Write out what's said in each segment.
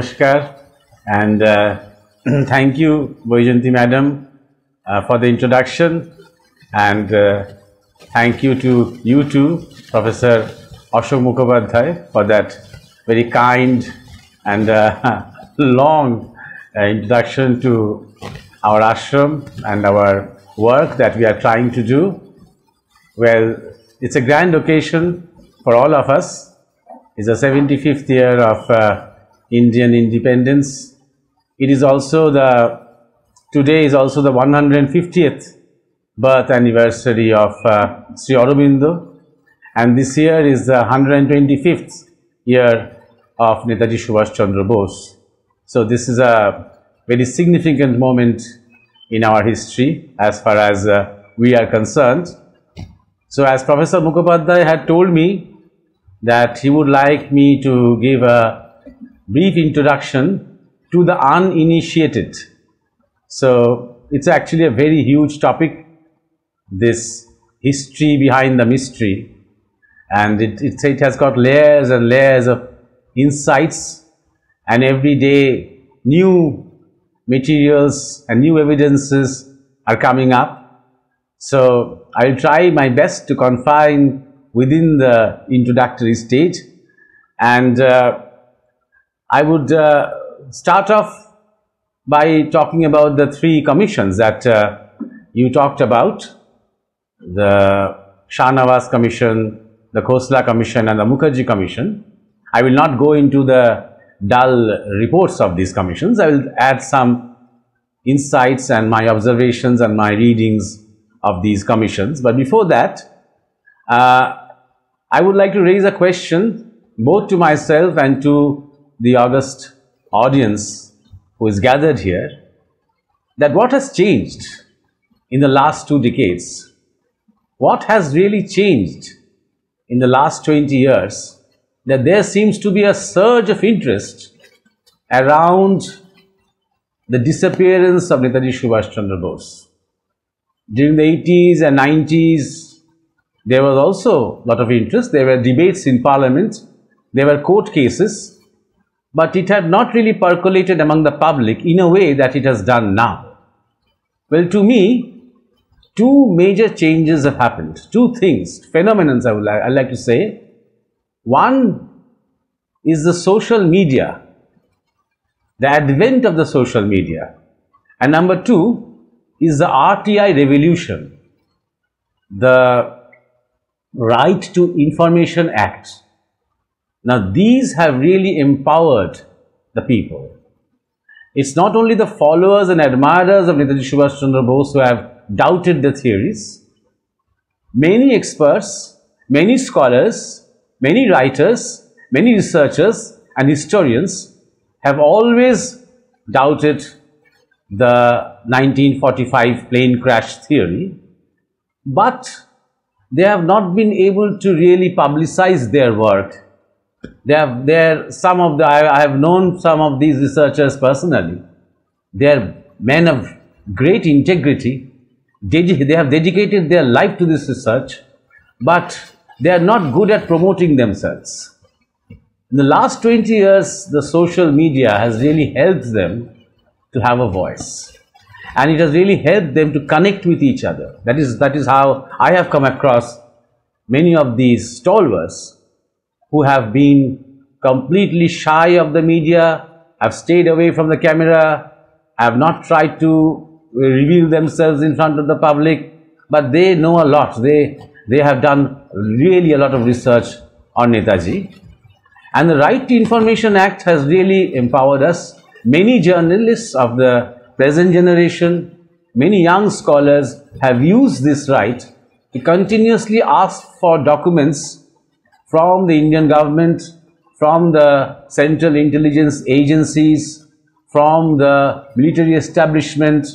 Namaskar and uh, thank you Boyjanti madam uh, for the introduction and uh, thank you to you too Professor Ashok Mukhopadhyay for that very kind and uh, long uh, introduction to our ashram and our work that we are trying to do. Well, it's a grand occasion for all of us. It's the 75th year of uh, Indian independence. It is also the, today is also the 150th birth anniversary of uh, Sri Aurobindo and this year is the 125th year of Netaji Subhash Chandra Bose. So this is a very significant moment in our history as far as uh, we are concerned. So as Professor Mukhopadhyay had told me that he would like me to give a brief introduction to the uninitiated. So it's actually a very huge topic, this history behind the mystery and it, it, it has got layers and layers of insights and every day new materials and new evidences are coming up. So I'll try my best to confine within the introductory stage and uh, I would uh, start off by talking about the three commissions that uh, you talked about the Shahnawaz Commission, the Khosla Commission and the Mukherjee Commission. I will not go into the dull reports of these commissions. I will add some insights and my observations and my readings of these commissions. But before that, uh, I would like to raise a question both to myself and to the august audience who is gathered here that what has changed in the last two decades? What has really changed in the last 20 years that there seems to be a surge of interest around the disappearance of Netaji Subhash Chandra Bose. During the 80s and 90s, there was also a lot of interest. There were debates in parliament, there were court cases, but it had not really percolated among the public in a way that it has done now. Well, to me, two major changes have happened. Two things, phenomenons I would I like to say. One is the social media, the advent of the social media. And number two is the RTI revolution, the Right to Information Act. Now, these have really empowered the people. It's not only the followers and admirers of Netaji Subhash Chandra Bose who have doubted the theories. Many experts, many scholars, many writers, many researchers and historians have always doubted the 1945 plane crash theory, but they have not been able to really publicize their work. They have, they some of the, I, I have known some of these researchers personally. They are men of great integrity. They have dedicated their life to this research, but they are not good at promoting themselves. In the last 20 years, the social media has really helped them to have a voice. And it has really helped them to connect with each other. That is, that is how I have come across many of these stalwarts who have been completely shy of the media, have stayed away from the camera, have not tried to reveal themselves in front of the public, but they know a lot. They, they have done really a lot of research on Netaji. And the Right to Information Act has really empowered us. Many journalists of the present generation, many young scholars have used this right to continuously ask for documents from the Indian government, from the central intelligence agencies, from the military establishment,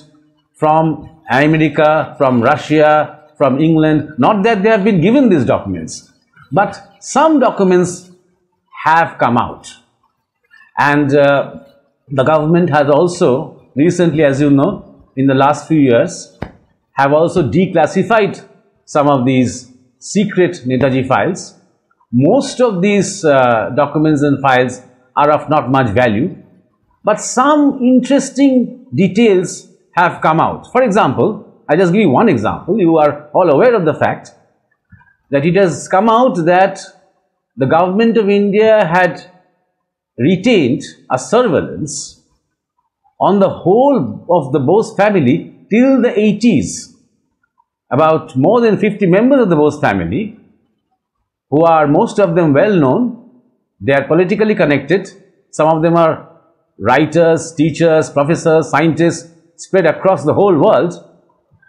from America, from Russia, from England. Not that they have been given these documents, but some documents have come out. And uh, the government has also recently, as you know, in the last few years, have also declassified some of these secret Netaji files. Most of these uh, documents and files are of not much value, but some interesting details have come out. For example, I just give you one example. You are all aware of the fact that it has come out that the government of India had retained a surveillance on the whole of the Bose family till the 80s. About more than 50 members of the Bose family, who are most of them well known, they are politically connected, some of them are writers, teachers, professors, scientists spread across the whole world.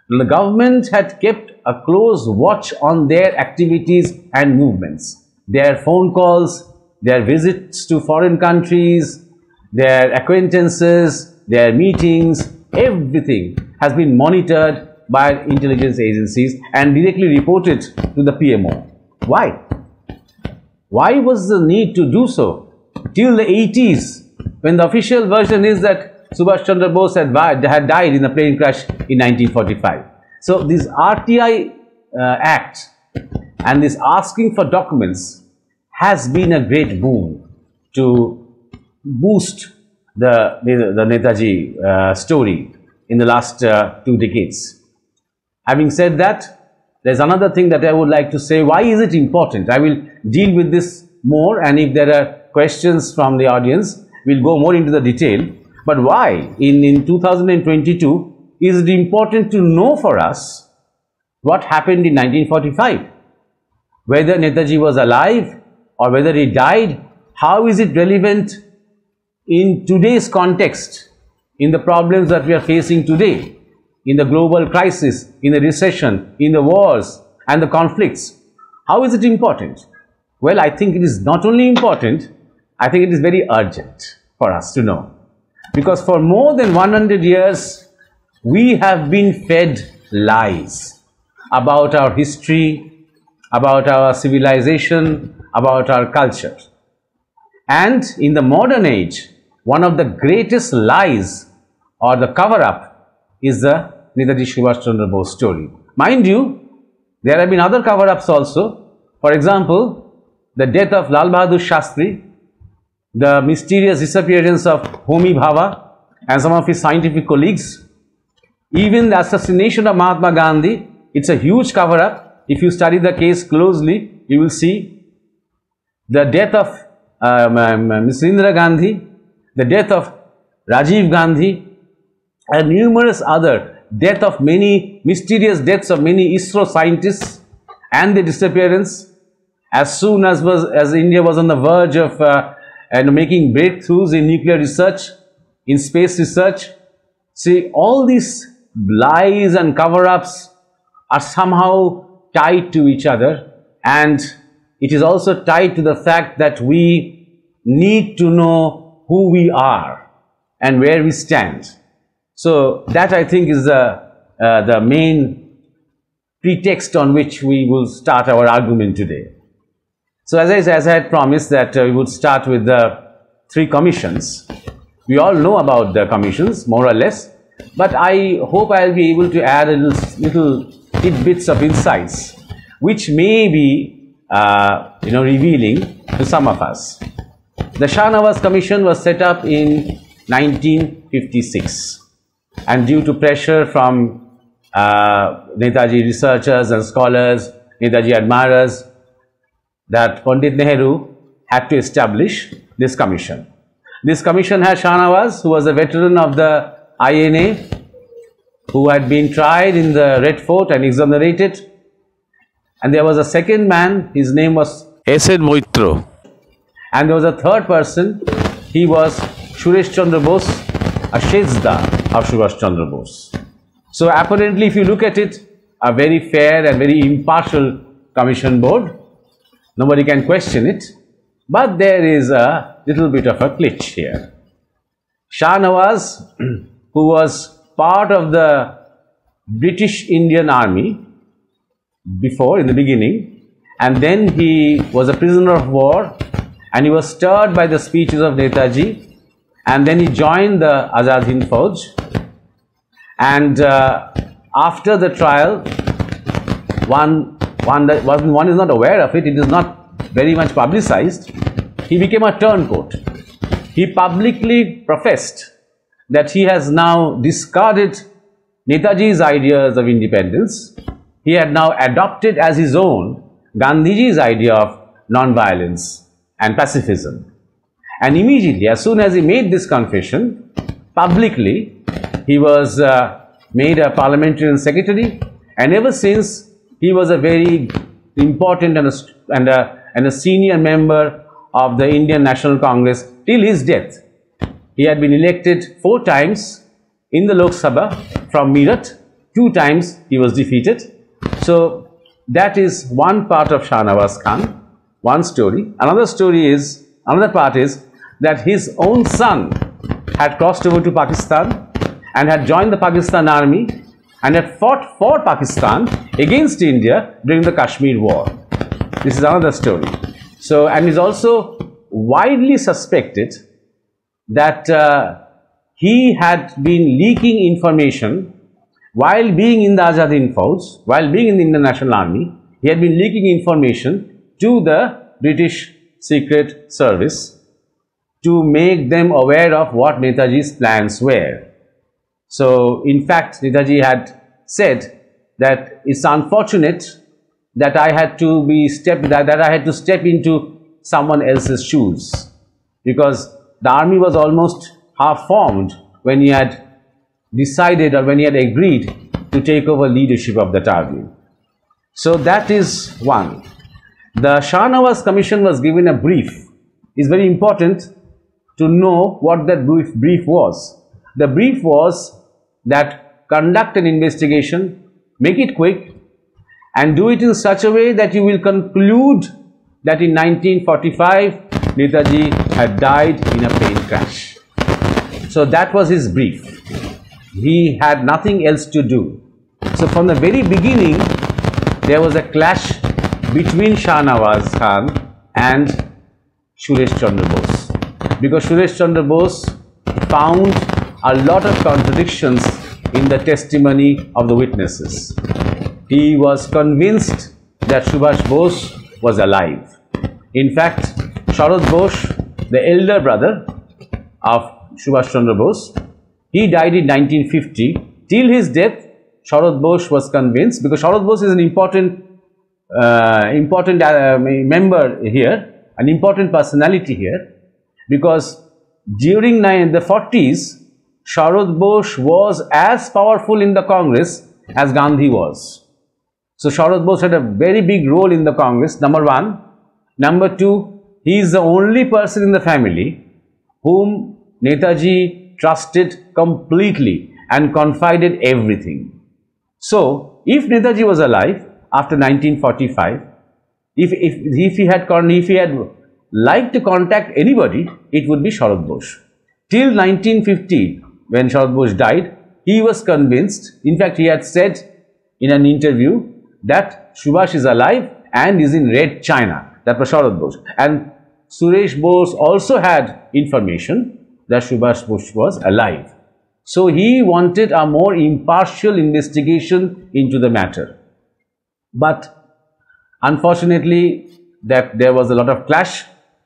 The government had kept a close watch on their activities and movements, their phone calls, their visits to foreign countries, their acquaintances, their meetings, everything has been monitored by intelligence agencies and directly reported to the PMO. Why? Why was the need to do so? Till the 80s, when the official version is that Subhash Chandra Bose had, had died in a plane crash in 1945. So this RTI uh, Act and this asking for documents has been a great boon to boost the, the, the Netaji uh, story in the last uh, two decades. Having said that, there's another thing that I would like to say. Why is it important? I will deal with this more and if there are questions from the audience, we'll go more into the detail. But why in, in 2022 is it important to know for us what happened in 1945? Whether Netaji was alive or whether he died, how is it relevant in today's context, in the problems that we are facing today? In the global crisis, in the recession, in the wars and the conflicts. How is it important? Well, I think it is not only important, I think it is very urgent for us to know. Because for more than 100 years, we have been fed lies about our history, about our civilization, about our culture. And in the modern age, one of the greatest lies or the cover-up is the Netaji Subhash Chandra Bose story. Mind you, there have been other cover-ups also. For example, the death of Lal Bahadur Shastri, the mysterious disappearance of Homi Bhabha and some of his scientific colleagues, even the assassination of Mahatma Gandhi, it's a huge cover-up. If you study the case closely, you will see the death of um, um, Ms. Indira Gandhi, the death of Rajiv Gandhi, and numerous other death of many, mysterious deaths of many ISRO scientists and the disappearance as soon as was as India was on the verge of uh, and making breakthroughs in nuclear research, in space research. See, all these lies and cover-ups are somehow tied to each other and it is also tied to the fact that we need to know who we are and where we stand. So that I think is the, uh, the main pretext on which we will start our argument today. So as I, as I had promised that uh, we would start with the three commissions. We all know about the commissions more or less, but I hope I'll be able to add a little, little tidbits of insights which may be uh, you know revealing to some of us. The Shah Nawaz Commission was set up in 1956 and due to pressure from uh, Netaji researchers and scholars, Netaji admirers, that Pandit Nehru had to establish this commission. This commission had Shah Nawaz, who was a veteran of the INA, who had been tried in the Red Fort and exonerated. And there was a second man, his name was S.N. Moitro. And there was a third person, he was Suresh Chandra Bose, a Shezda of Chandra Bose. So apparently if you look at it, a very fair and very impartial commission board, nobody can question it, but there is a little bit of a glitch here. Shah Nawaz, who was part of the British Indian Army before, in the beginning, and then he was a prisoner of war and he was stirred by the speeches of Netaji and then he joined the Azad Hind Fauj and uh, after the trial one one that one is not aware of it it is not very much publicized he became a turncoat he publicly professed that he has now discarded Netaji's ideas of independence. He had now adopted as his own Gandhiji's idea of non-violence and pacifism. And immediately, as soon as he made this confession, publicly, he was uh, made a parliamentarian secretary and ever since he was a very important and a, and a, and a senior member of the Indian National Congress till his death. He had been elected four times in the Lok Sabha from Meerut. Two times he was defeated. So that is one part of Shah Nawaz Khan, one story. Another story is, another part is that his own son had crossed over to Pakistan and had joined the Pakistan army and had fought for Pakistan against India during the Kashmir war. This is another story. So, and is also widely suspected that uh, he had been leaking information while being in the Azad Hind Fauj, while being in the Indian National Army, he had been leaking information to the British Secret Service to make them aware of what Netaji's plans were. So, in fact, Netaji had said that it's unfortunate that I had to be step that, that I had to step into someone else's shoes because the army was almost half formed when he had decided or when he had agreed to take over leadership of that army. So that is one. The Shah Nawaz Commission was given a brief. It's very important to know what that brief, brief was. The brief was that conduct an investigation, make it quick, and do it in such a way that you will conclude that in 1945 Netaji had died in a plane crash. So that was his brief. He had nothing else to do. So from the very beginning, there was a clash between Shah Nawaz Khan and Suresh Chandra Bose. Because Suresh Chandra Bose found a lot of contradictions in the testimony of the witnesses. He was convinced that Subhash Bose was alive. In fact, Sharad Bose, the elder brother of Subhash Chandra Bose, he died in 1950. Till his death, Sharad Bose was convinced because Sharad Bose is an important uh, important uh, member here, an important personality here because during the 40s, Sharad Bose was as powerful in the Congress as Gandhi was. So Sharad Bose had a very big role in the Congress, number one. Number two, he is the only person in the family whom Netaji trusted completely and confided everything. So, if Netaji was alive after 1945, if, if, if, he had, if he had liked to contact anybody, it would be Sharad Bose. Till 1950, when Sharad Bose died, he was convinced, in fact, he had said in an interview that Subhash is alive and is in Red China. That was Sharad Bose. And Suresh Bose also had information that Subhash Bose was alive. So he wanted a more impartial investigation into the matter. But unfortunately, that there was a lot of clash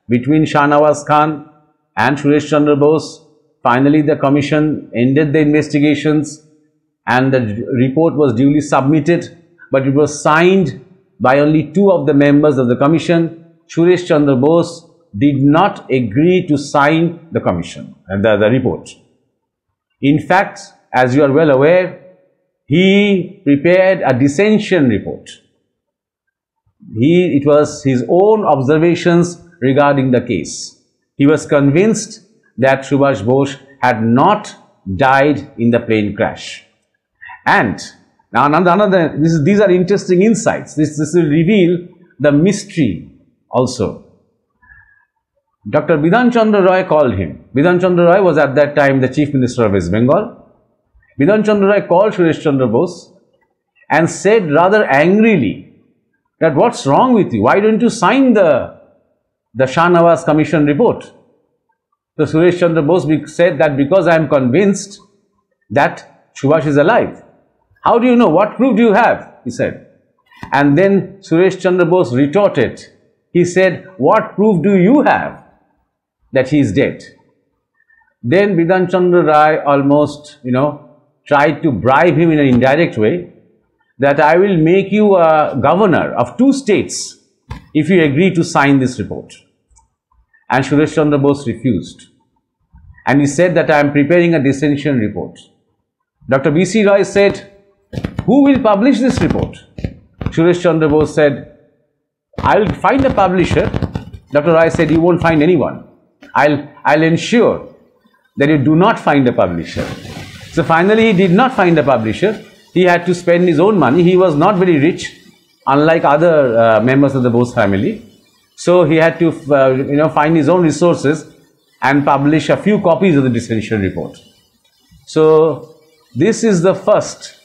between Shah Nawaz Khan and Suresh Chandra Bose. Finally, the commission ended the investigations and the report was duly submitted, but it was signed by only two of the members of the commission, Suresh Chandra Bose did not agree to sign the commission and the, the report. In fact, as you are well aware, he prepared a dissension report. He, it was his own observations regarding the case. He was convinced that Subhash Bose had not died in the plane crash. And now another, this is, these are interesting insights. This, this will reveal the mystery also Dr. Bidhan Chandra Roy called him. Bidhan Chandra Roy was at that time the Chief Minister of West Bengal. Bidhan Chandra Roy called Suresh Chandra Bose and said rather angrily that what's wrong with you? Why don't you sign the, the Shah Nawaz Commission report? So Suresh Chandra Bose said that because I am convinced that Subhash is alive. How do you know? What proof do you have? He said. And then Suresh Chandra Bose retorted. He said, what proof do you have? that he is dead. Then Bidhan Chandra Roy almost, you know, tried to bribe him in an indirect way that I will make you a governor of two states if you agree to sign this report. And Suresh Chandra Bose refused. And he said that I am preparing a dissension report. Dr. B.C. Roy said, who will publish this report? Suresh Chandra Bose said, I'll find a publisher. Dr. Roy said, you won't find anyone. I'll, I'll ensure that you do not find a publisher. So finally, he did not find a publisher. He had to spend his own money. He was not very rich, unlike other uh, members of the Bose family. So he had to, uh, you know, find his own resources and publish a few copies of the dissension report. So this is the first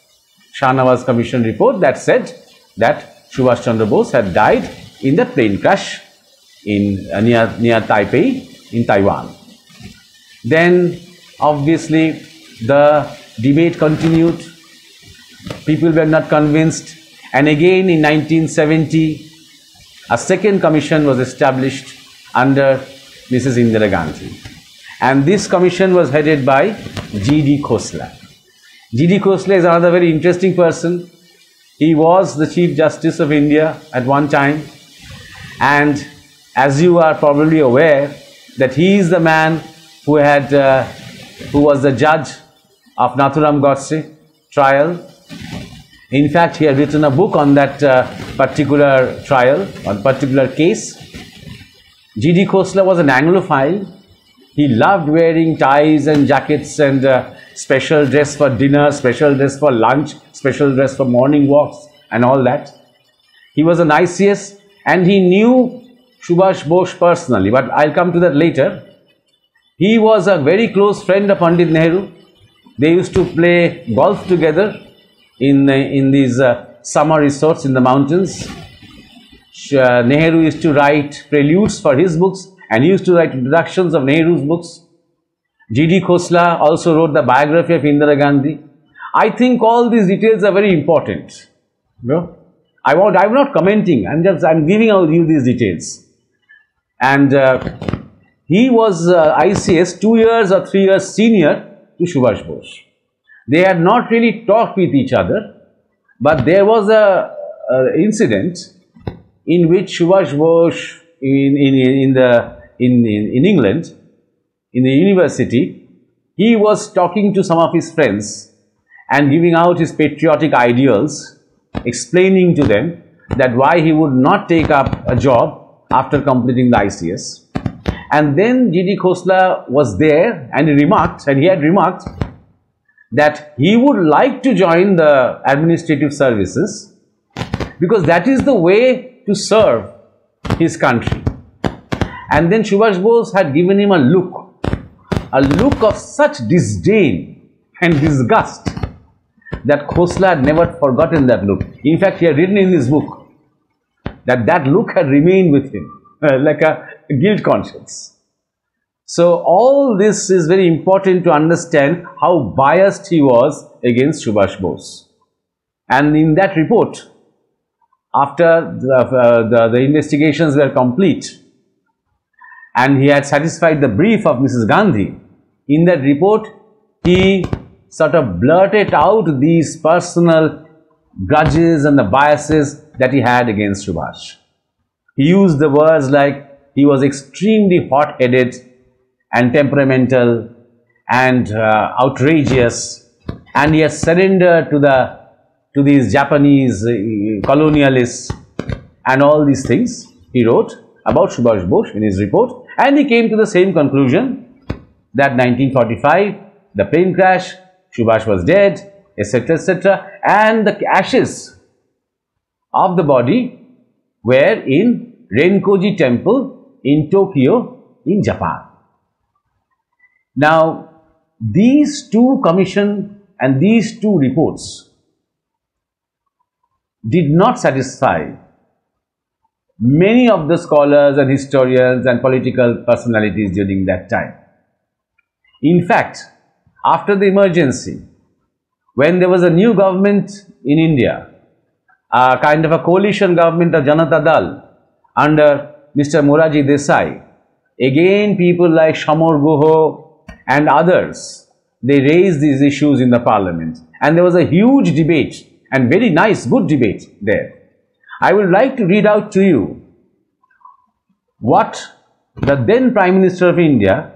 Shahnawaz Commission report that said that Subhash Chandra Bose had died in the plane crash in uh, near near Taipei in Taiwan. Then obviously the debate continued. People were not convinced and again in 1970 a second commission was established under Mrs. Indira Gandhi. And this commission was headed by G.D. Khosla. G.D. Khosla is another very interesting person. He was the Chief Justice of India at one time. And as you are probably aware, that he is the man who had, uh, who was the judge of Nathuram Godse trial. In fact, he had written a book on that uh, particular trial, on particular case. G.D. Khosla was an Anglophile. He loved wearing ties and jackets and uh, special dress for dinner, special dress for lunch, special dress for morning walks and all that. He was an ICS and he knew Subhash Bose personally, but I'll come to that later. He was a very close friend of Pandit Nehru. They used to play golf together in, in these uh, summer resorts in the mountains. Uh, Nehru used to write preludes for his books and he used to write introductions of Nehru's books. G.D. Khosla also wrote the biography of Indira Gandhi. I think all these details are very important. Know? I want, I'm not commenting, I'm just, I'm giving out you these details. And uh, he was uh, ICS two years or three years senior to Subhash Bose. They had not really talked with each other, but there was a, a incident in which Subhash Bose in, in, in, the, in, in, in England, in the university, he was talking to some of his friends and giving out his patriotic ideals, explaining to them that why he would not take up a job after completing the ICS. And then G.D. Khosla was there and he remarked, and he had remarked that he would like to join the administrative services because that is the way to serve his country. And then Subhash Bose had given him a look, a look of such disdain and disgust that Khosla had never forgotten that look. In fact, he had written in his book that that look had remained with him uh, like a guilt conscience. So all this is very important to understand how biased he was against Subhash Bose. And in that report, after the, uh, the, the investigations were complete and he had satisfied the brief of Mrs. Gandhi, in that report he sort of blurted out these personal grudges and the biases that he had against Subhash. He used the words like he was extremely hot-headed and temperamental and uh, outrageous and he has surrendered to the to these Japanese uh, colonialists and all these things he wrote about Subhash Bose in his report. And he came to the same conclusion that 1945 the plane crash Subhash was dead etc etc and the ashes of the body were in Renkoji temple in Tokyo in Japan now, these two commission and these two reports did not satisfy many of the scholars and historians and political personalities during that time. In fact, after the emergency, when there was a new government in India, a kind of a coalition government of Janata Dal under Mr. Morarji Desai, again people like Samar Guha, and others, they raised these issues in the parliament. And there was a huge debate and very nice, good debate there. I would like to read out to you what the then Prime Minister of India,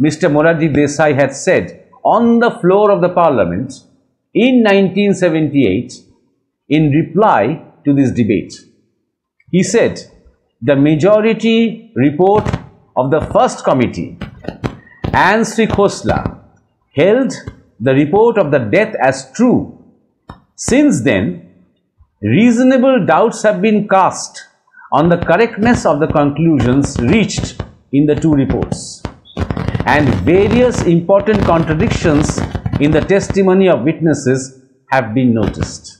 Mr. Morarji Desai had said on the floor of the parliament in 1978 in reply to this debate. He said, the majority report of the first committee and Sri Khosla held the report of the death as true. Since then, reasonable doubts have been cast on the correctness of the conclusions reached in the two reports and various important contradictions in the testimony of witnesses have been noticed.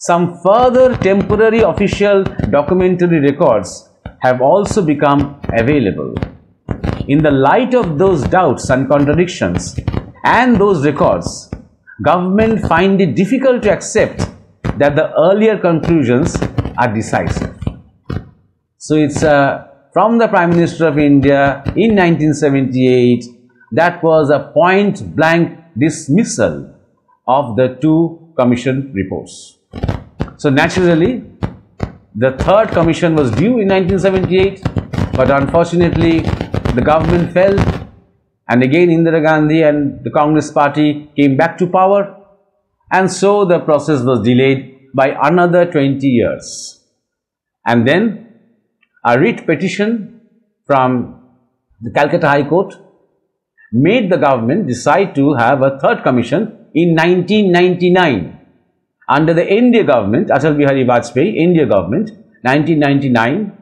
Some further temporary official documentary records have also become available. In the light of those doubts and contradictions and those records, government find it difficult to accept that the earlier conclusions are decisive. So it's uh, from the Prime Minister of India in 1978 that was a point blank dismissal of the two commission reports. So naturally, the third commission was due in 1978, but unfortunately, the government fell and again Indira Gandhi and the Congress party came back to power and so the process was delayed by another 20 years. And then a writ petition from the Calcutta High Court made the government decide to have a third commission in 1999 under the NDA government, Atal Bihari Vajpayee, NDA government, 1999,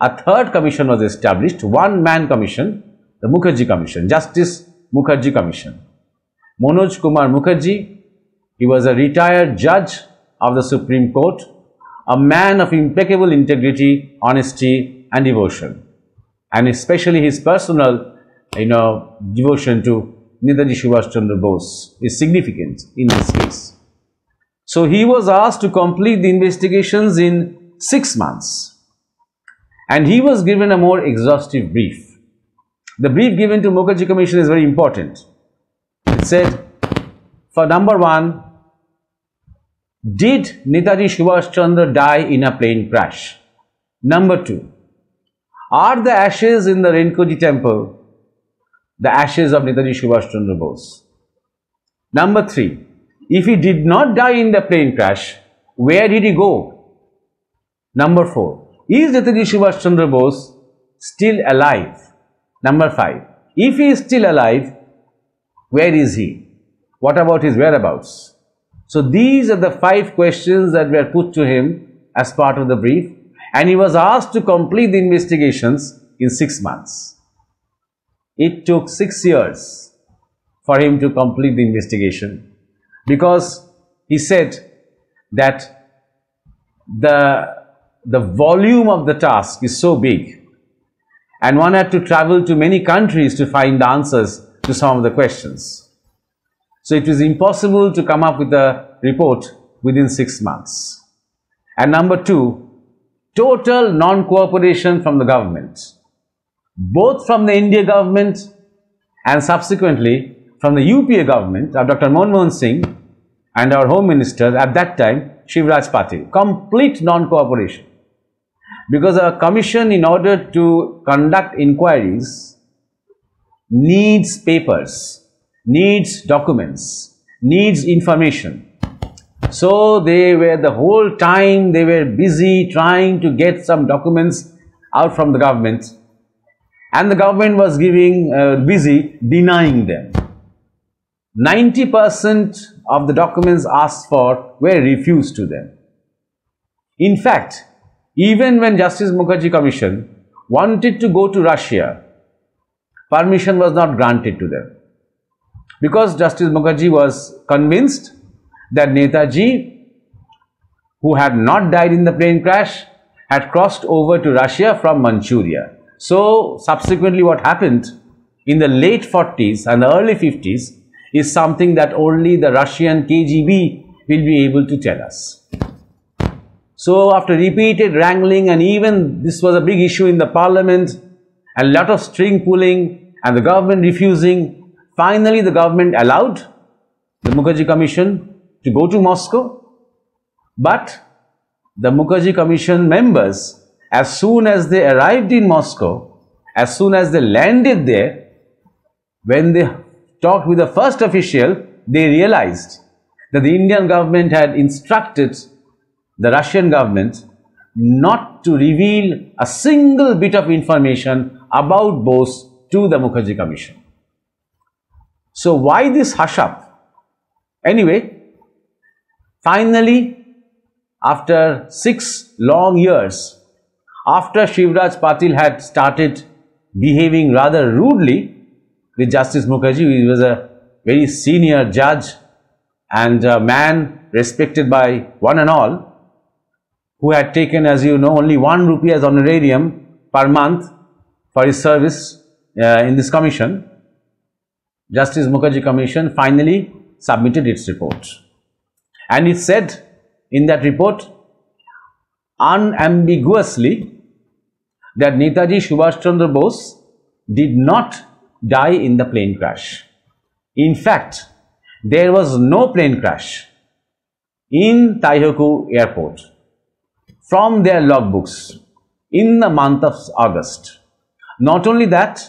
a third commission was established, one-man commission, the Mukherjee Commission, Justice Mukherjee Commission. Manoj Kumar Mukherjee, he was a retired judge of the Supreme Court, a man of impeccable integrity, honesty and devotion. And especially his personal, you know, devotion to Netaji Subhash Chandra Bose is significant in this case. So he was asked to complete the investigations in six months. And he was given a more exhaustive brief. The brief given to Mukherjee Commission is very important. It said, for number one, did Netaji Subhash Chandra die in a plane crash? Number two, are the ashes in the Renkoji temple the ashes of Netaji Subhash Chandra Bose? Number three, if he did not die in the plane crash, where did he go? Number 4. Is Netaji Subhash Chandra Bose still alive? Number 5. If he is still alive, where is he? What about his whereabouts? So these are the five questions that were put to him as part of the brief and he was asked to complete the investigations in six months. It took six years for him to complete the investigation because he said that the, the volume of the task is so big and one had to travel to many countries to find answers to some of the questions. So it was impossible to come up with a report within six months. And number two, total non-cooperation from the government, both from the NDA government and subsequently from the UPA government uh, of Dr. Manmohan Singh and our Home Minister at that time, Shivraj Patil. Complete non-cooperation. Because a commission in order to conduct inquiries needs papers, needs documents, needs information. So they were the whole time they were busy trying to get some documents out from the government and the government was giving uh, busy denying them. 90% of the documents asked for were refused to them. In fact, even when Justice Mukherjee Commission wanted to go to Russia, permission was not granted to them. Because Justice Mukherjee was convinced that Netaji, who had not died in the plane crash, had crossed over to Russia from Manchuria. So, subsequently what happened in the late 40s and the early 50s, is something that only the Russian KGB will be able to tell us. So after repeated wrangling and even this was a big issue in the parliament, a lot of string pulling and the government refusing. Finally, the government allowed the Mukherjee Commission to go to Moscow, but the Mukherjee Commission members, as soon as they arrived in Moscow, as soon as they landed there, when they talked with the first official, they realized that the Indian government had instructed the Russian government not to reveal a single bit of information about Bose to the Mukherjee Commission. So why this hush up? Anyway, finally, after six long years, after Shivraj Patil had started behaving rather rudely with Justice Mukherjee, he was a very senior judge and a man respected by one and all, who had taken, as you know, only one rupee as honorarium per month for his service uh, in this commission, Justice Mukherjee Commission finally submitted its report. And it said in that report unambiguously that Netaji Subhash Chandra Bose did not die in the plane crash. In fact, there was no plane crash in Taihoku airport from their logbooks in the month of August. Not only that,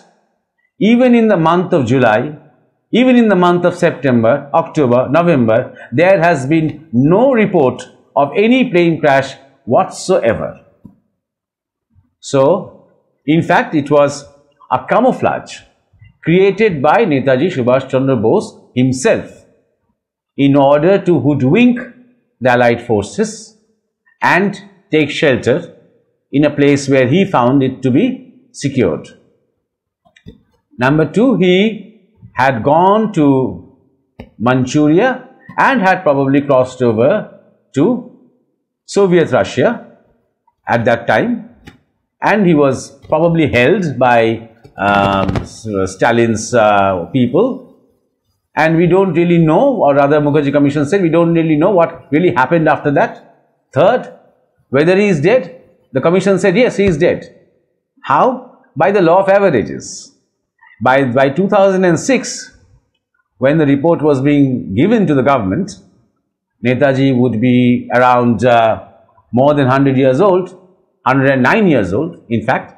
even in the month of July, even in the month of September, October, November, there has been no report of any plane crash whatsoever. So, in fact, it was a camouflage created by Netaji Subhash Chandra Bose himself in order to hoodwink the Allied forces and take shelter in a place where he found it to be secured. Number two, he had gone to Manchuria and had probably crossed over to Soviet Russia at that time and he was probably held by um, Stalin's uh, people and we don't really know or rather Mukherjee Commission said we don't really know what really happened after that. Third, whether he is dead, the commission said yes he is dead. How? By the law of averages. By, by 2006, when the report was being given to the government, Netaji would be around uh, more than 100 years old, 109 years old, in fact.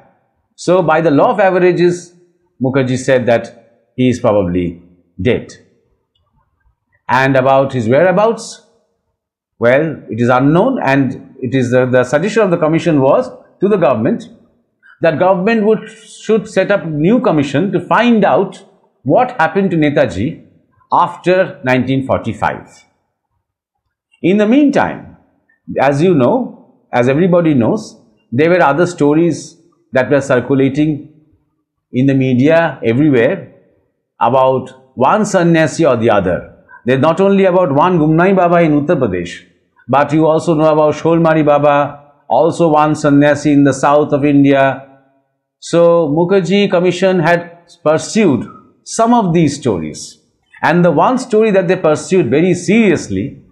So, by the law of averages, Mukherjee said that he is probably dead. And about his whereabouts, well, it is unknown and it is uh, the suggestion of the commission was to the government that government would should set up new commission to find out what happened to Netaji after 1945. In the meantime, as you know, as everybody knows, there were other stories that were circulating in the media everywhere about one sannyasi or the other. They're not only about one Gumnami Baba in Uttar Pradesh, but you also know about Sholmari Baba, also one sannyasi in the south of India, so Mukherjee Commission had pursued some of these stories. And the one story that they pursued very seriously,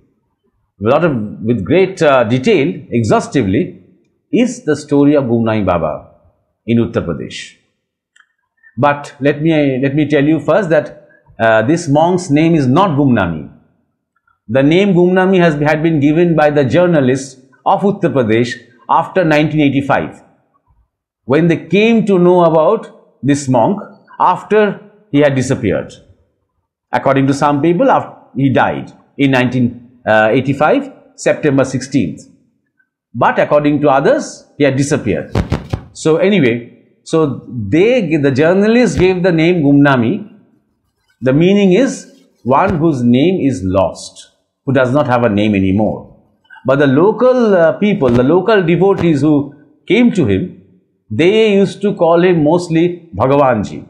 a lot of, with great uh, detail, exhaustively, is the story of Gumnami Baba in Uttar Pradesh. But let me, let me tell you first that uh, this monk's name is not Gumnami. The name Gumnami has, had been given by the journalists of Uttar Pradesh after 1985 when they came to know about this monk after he had disappeared. According to some people, he died in 1985, uh, September 16th. But according to others, he had disappeared. So anyway, so they, the journalists gave the name Gumnami. The meaning is one whose name is lost, who does not have a name anymore. But the local uh, people, the local devotees who came to him, they used to call him mostly Bhagavanji.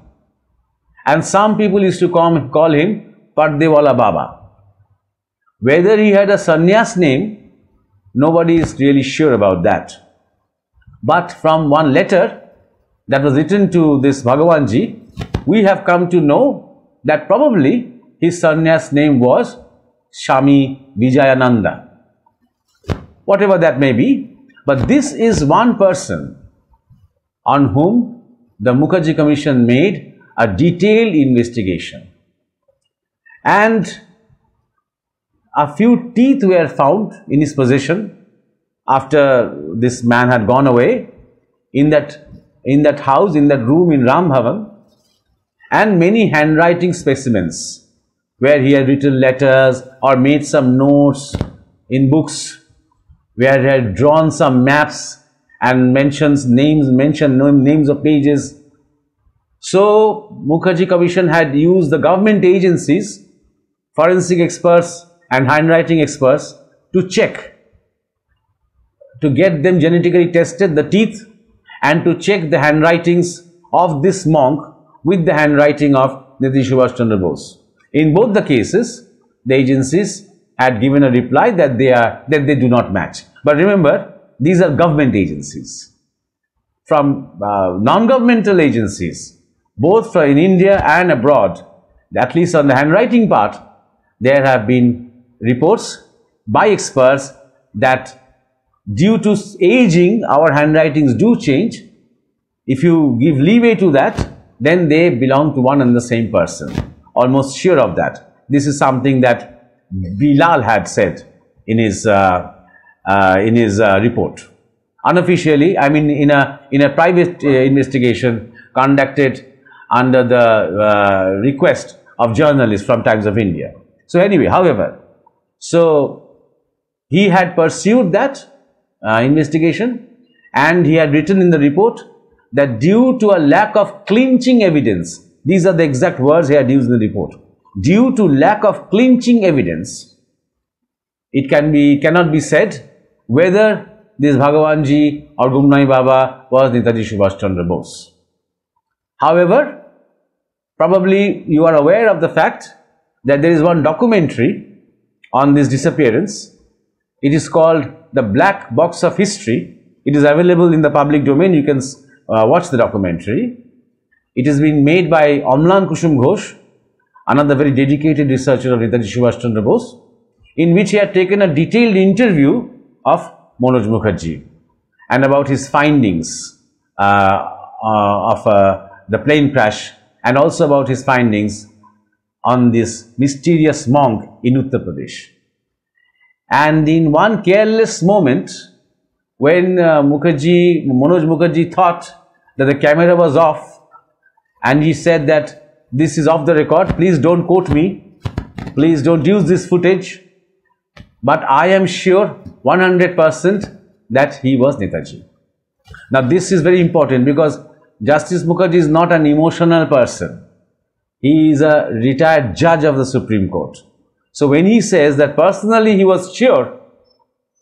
And some people used to call, call him Pardewala Baba. Whether he had a sannyas name, nobody is really sure about that. But from one letter that was written to this Bhagavanji, we have come to know that probably his sannyas name was Shami Vijayananda. Whatever that may be, but this is one person on whom the Mukherjee Commission made a detailed investigation. And a few teeth were found in his possession after this man had gone away in that, in that house, in that room in Ram Bhavan and many handwriting specimens where he had written letters or made some notes in books where he had drawn some maps and mentions names, mentioned names of pages. So, Mukherjee Commission had used the government agencies, forensic experts and handwriting experts to check, to get them genetically tested, the teeth and to check the handwritings of this monk with the handwriting of Netaji Subhash Chandra Bose. In both the cases, the agencies had given a reply that they are that they do not match. But remember, these are government agencies. From uh, non-governmental agencies, both in India and abroad, at least on the handwriting part, there have been reports by experts that due to aging, our handwritings do change. If you give leeway to that, then they belong to one and the same person. Almost sure of that. This is something that Bilal had said in his uh, uh, in his uh, report. Unofficially, I mean, in a in a private uh, investigation conducted under the uh, request of journalists from Times of India. So anyway, however, so he had pursued that uh, investigation and he had written in the report that due to a lack of clinching evidence, these are the exact words he had used in the report, due to lack of clinching evidence, it can be cannot be said whether this Bhagavanji or Gumnami Baba was Netaji Subhash Chandra Bose. However, probably you are aware of the fact that there is one documentary on this disappearance. It is called The Black Box of History. It is available in the public domain. You can uh, watch the documentary. It has been made by Amlan Kusum Ghosh, another very dedicated researcher of Netaji Subhash Chandra Bose, in which he had taken a detailed interview of Manoj Mukherjee and about his findings uh, uh, of uh, the plane crash and also about his findings on this mysterious monk in Uttar Pradesh. And in one careless moment, when uh, Mukherjee, Manoj Mukherjee thought that the camera was off and he said that this is off the record, please don't quote me, please don't use this footage, but I am sure 100% that he was Netaji. Now this is very important because Justice Mukherjee is not an emotional person. He is a retired judge of the Supreme Court. So when he says that personally he was sure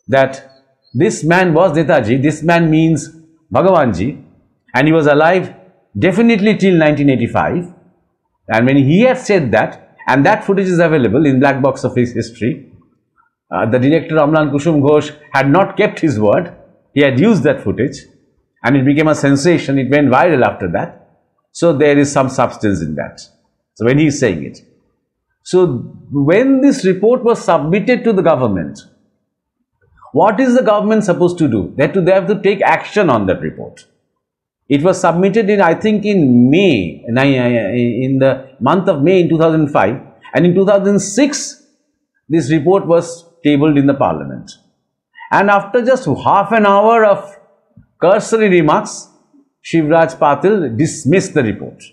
that this man was Netaji, this man means Bhagavanji and he was alive definitely till 1985 and when he had said that and that footage is available in black box of his history uh, the director Amlan Kusum Ghosh had not kept his word. He had used that footage and it became a sensation. It went viral after that. So there is some substance in that. So when he is saying it. So when this report was submitted to the government, what is the government supposed to do? They they have to take action on that report. It was submitted in, I think, in May, in the month of May in 2005. And in 2006, this report was tabled in the parliament. And after just half an hour of cursory remarks, Shivraj Patil dismissed the report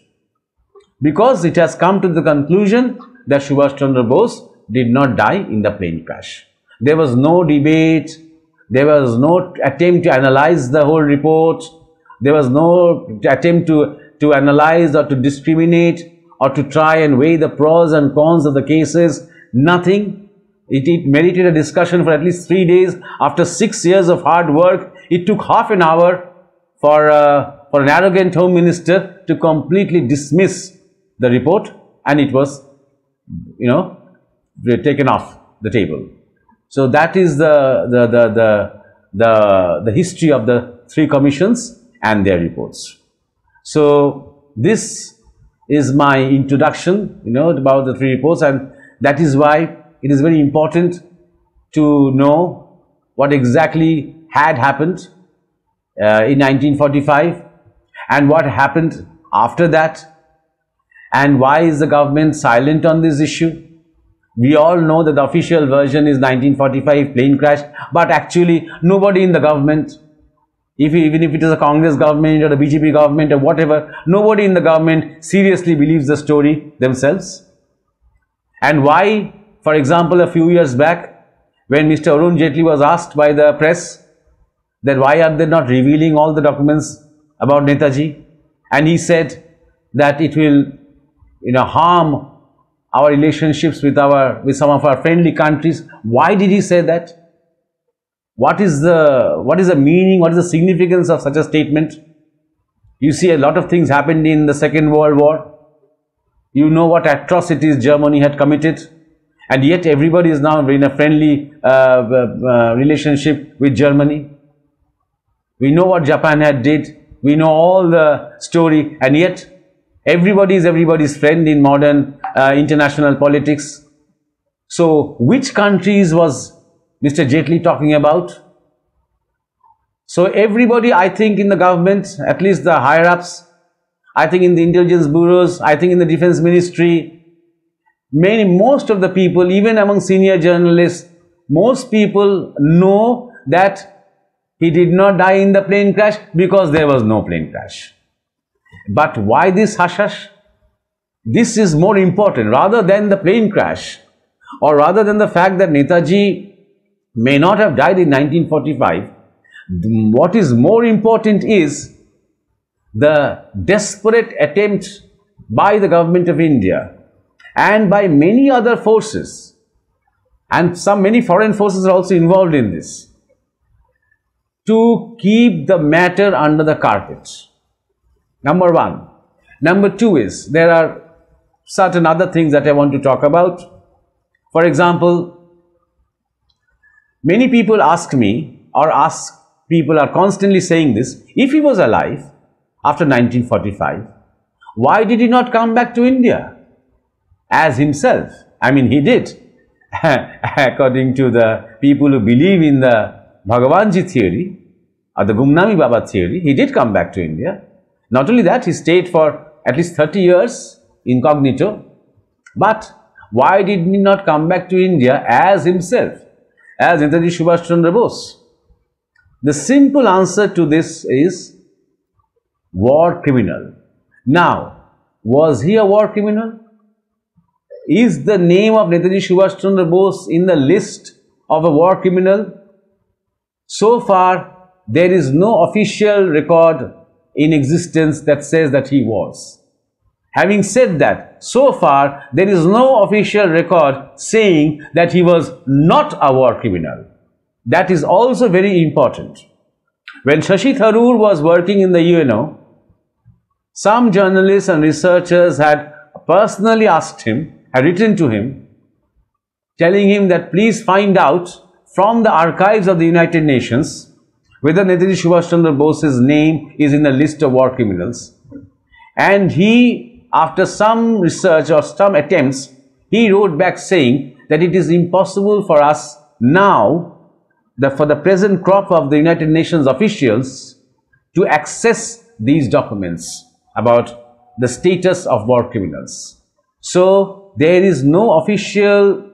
because it has come to the conclusion that Subhash Chandra Bose did not die in the plane crash. There was no debate, there was no attempt to analyze the whole report, there was no attempt to, to analyze or to discriminate or to try and weigh the pros and cons of the cases, nothing. It, it merited a discussion for at least three days. After six years of hard work, it took half an hour for, uh, for an arrogant home minister to completely dismiss the report and it was, you know, taken off the table. So that is the, the, the, the, the, the history of the three commissions and their reports. So this is my introduction, you know, about the three reports and that is why it is very important to know what exactly had happened uh, in 1945 and what happened after that And why is the government silent on this issue? We all know that the official version is 1945 plane crash, but actually nobody in the government, if, even if it is a Congress government or a BJP government or whatever, nobody in the government seriously believes the story themselves. And why, for example, a few years back, when Mr. Arun Jaitley was asked by the press that why are they not revealing all the documents about Netaji, and he said that it will, you know, harm our relationships with our with some of our friendly countries. Why did he say that? What is the what is the meaning? What is the significance of such a statement? You see, a lot of things happened in the Second World War. You know what atrocities Germany had committed, and yet everybody is now in a friendly uh, uh, relationship with Germany. We know what Japan had did. We know all the story, and yet everybody is everybody's friend in modern uh, international politics. So, which countries was Mr. Jaitley talking about? So, everybody, I think, in the government, at least the higher ups, I think in the intelligence bureaus, I think in the defense ministry, many, most of the people, even among senior journalists, most people know that he did not die in the plane crash because there was no plane crash. But why this hush hush? This is more important rather than the plane crash or rather than the fact that Netaji may not have died in 1945. What is more important is the desperate attempt by the government of India and by many other forces and some many foreign forces are also involved in this to keep the matter under the carpet. Number one. Number two is there are certain other things that I want to talk about. For example, many people ask me or ask people are constantly saying this, if he was alive after 1945, why did he not come back to India as himself? I mean, he did. According to the people who believe in the Bhagavanji theory or the Gumnami Baba theory, he did come back to India. Not only that, he stayed for at least 30 years incognito. But why did he not come back to India as himself, as Netaji Subhash Chandra Bose? The simple answer to this is war criminal. Now, was he a war criminal? Is the name of Netaji Subhash Chandra Bose in the list of a war criminal? So far, there is no official record in existence that says that he was. Having said that, so far there is no official record saying that he was not a war criminal. That is also very important. When Shashi Tharoor was working in the UNO, some journalists and researchers had personally asked him, had written to him, telling him that please find out from the archives of the United Nations whether Netaji Subhash Chandra Bose's name is in the list of war criminals. And he, after some research or some attempts, he wrote back saying that it is impossible for us now, the, for the present crop of the United Nations officials, to access these documents about the status of war criminals. So, there is no official,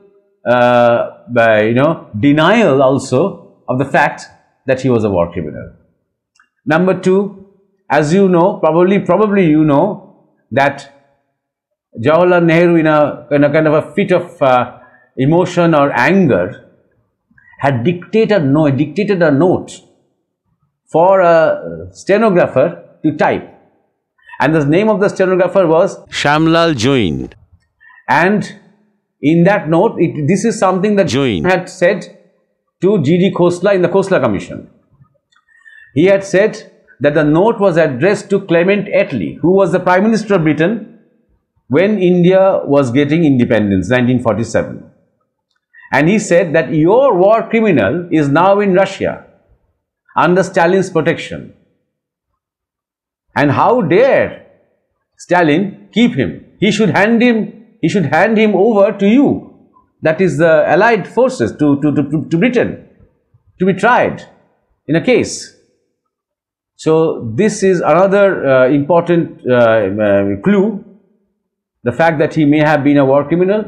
uh, you know, denial also of the fact that he was a war criminal. Number two, as you know, probably, probably you know that Jawaharlal Nehru in a, in a kind of a fit of uh, emotion or anger had dictated, no, dictated a note for a stenographer to type. And the name of the stenographer was Shyamlal Jain. And in that note, it, this is something that Jain had said to G.D. Khosla in the Khosla Commission. He had said that the note was addressed to Clement Attlee, who was the Prime Minister of Britain when India was getting independence, 1947. And he said that your war criminal is now in Russia under Stalin's protection. And how dare Stalin keep him? He should hand him, he should hand him over to you that is the allied forces to, to, to, to Britain to be tried in a case. So, this is another uh, important uh, uh, clue the fact that he may have been a war criminal.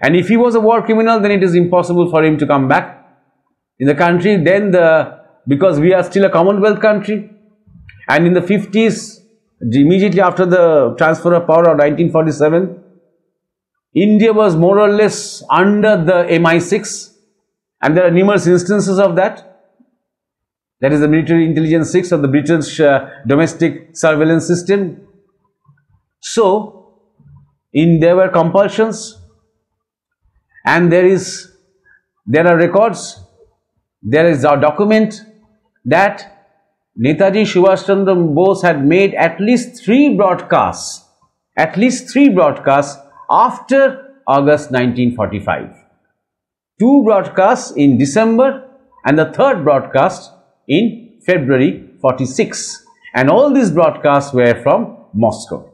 And if he was a war criminal, then it is impossible for him to come back in the country. Then the, because we are still a Commonwealth country, and in the 50s, immediately after the transfer of power of 1947, India was more or less under the MI6 and there are numerous instances of that. That is the military intelligence 6 of the British uh, domestic surveillance system. So, in there were compulsions and there is, there are records, there is a document that Netaji Subhash Chandra Bose had made at least three broadcasts, at least three broadcasts after August 1945. Two broadcasts in December and the third broadcast in February 46. And all these broadcasts were from Moscow.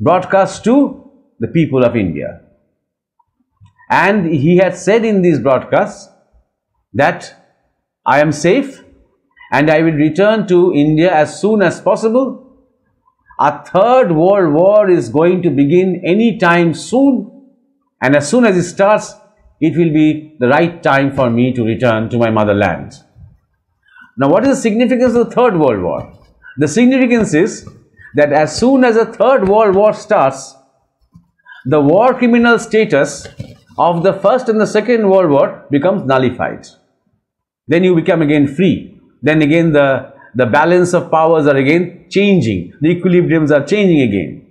Broadcast to the people of India. And he had said in these broadcasts that I am safe and I will return to India as soon as possible a third world war is going to begin any time soon and as soon as it starts, it will be the right time for me to return to my motherland. Now what is the significance of the third world war? The significance is that as soon as the third world war starts, the war criminal status of the first and the second world war becomes nullified. Then you become again free. Then again the the balance of powers are again changing. The equilibriums are changing again.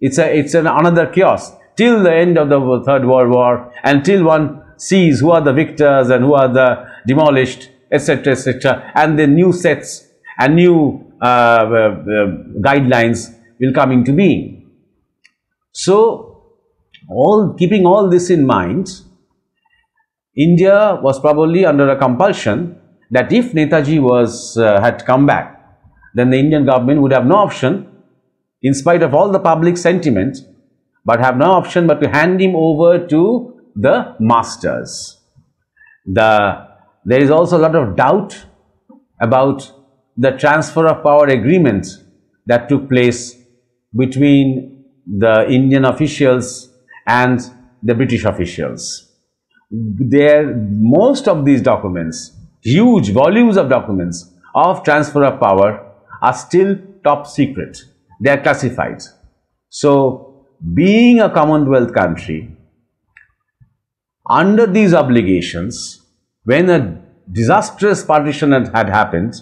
It's a it's an another chaos till the end of the Third World War until one sees who are the victors and who are the demolished, etc., etc. And the new sets and new uh, uh, uh, guidelines will come into being. So, all keeping all this in mind, India was probably under a compulsion that if Netaji was uh, had come back, then the Indian government would have no option, in spite of all the public sentiment, but have no option but to hand him over to the masters. The, there is also a lot of doubt about the transfer of power agreement that took place between the Indian officials and the British officials. There, most of these documents huge volumes of documents of transfer of power are still top secret. They are classified. So, being a Commonwealth country, under these obligations, when a disastrous partition had, happened,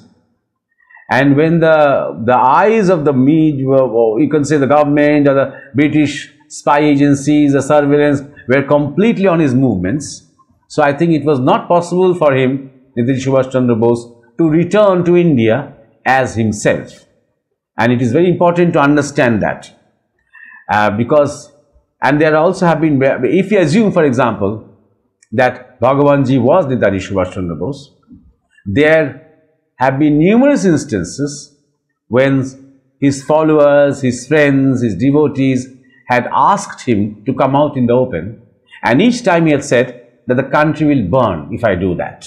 and when the, the eyes of the you can say the government or the British spy agencies, the surveillance, were completely on his movements. So I think it was not possible for him Netaji Subhash Chandra Bose to return to India as himself. And it is very important to understand that uh, because, and there also have been, if you assume for example, that Bhagavanji was Netaji Subhash Chandra Bose, there have been numerous instances when his followers, his friends, his devotees had asked him to come out in the open and each time he had said that the country will burn if I do that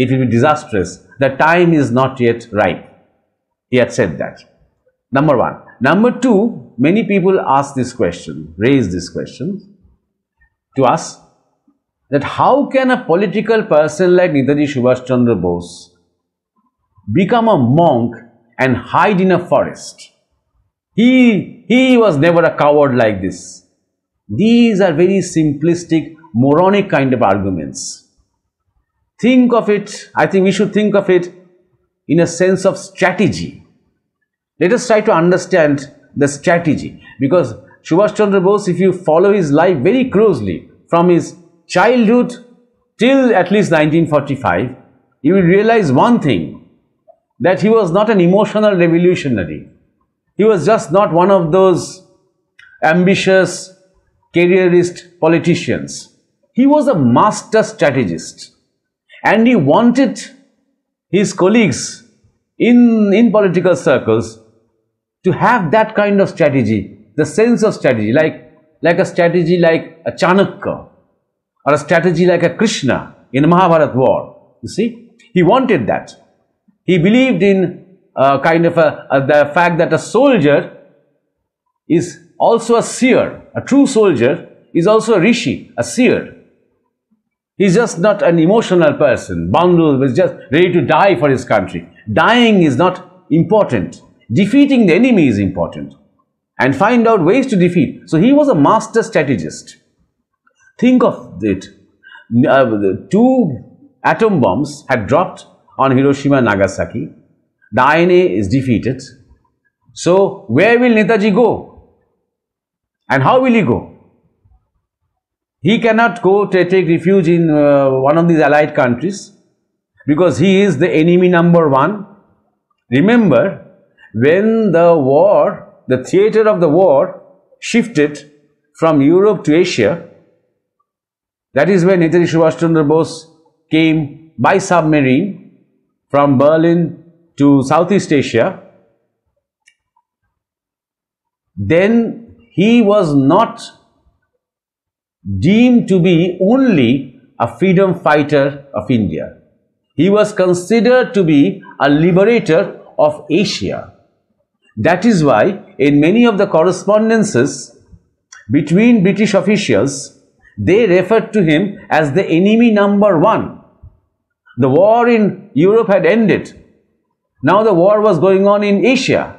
it will be disastrous. The time is not yet ripe. He had said that. Number one. Number two, many people ask this question, raise this question to us that how can a political person like Netaji Subhash Chandra Bose become a monk and hide in a forest? He, he was never a coward like this. These are very simplistic, moronic kind of arguments. Think of it, I think we should think of it in a sense of strategy. Let us try to understand the strategy because Subhash Chandra Bose, if you follow his life very closely from his childhood till at least 1945, you will realize one thing that he was not an emotional revolutionary. He was just not one of those ambitious careerist politicians. He was a master strategist and he wanted his colleagues in, in political circles to have that kind of strategy, the sense of strategy, like, like a strategy like a Chanakya or a strategy like a Krishna in Mahabharat war. You see, he wanted that. He believed in uh, kind of a, a, the fact that a soldier is also a seer. A true soldier is also a rishi, a seer. He's just not an emotional person. Bandul was just ready to die for his country. Dying is not important. Defeating the enemy is important. And find out ways to defeat. So he was a master strategist. Think of it. Uh, two atom bombs had dropped on Hiroshima and Nagasaki. The INA is defeated. So where will Netaji go? And how will he go? He cannot go to take refuge in uh, one of these allied countries because he is the enemy number one. Remember, when the war, the theater of the war shifted from Europe to Asia, that is when Netaji Subhash Chandra Bose came by submarine from Berlin to Southeast Asia. Then he was not deemed to be only a freedom fighter of India. He was considered to be a liberator of Asia. That is why in many of the correspondences between British officials, they referred to him as the enemy number one. The war in Europe had ended. Now the war was going on in Asia.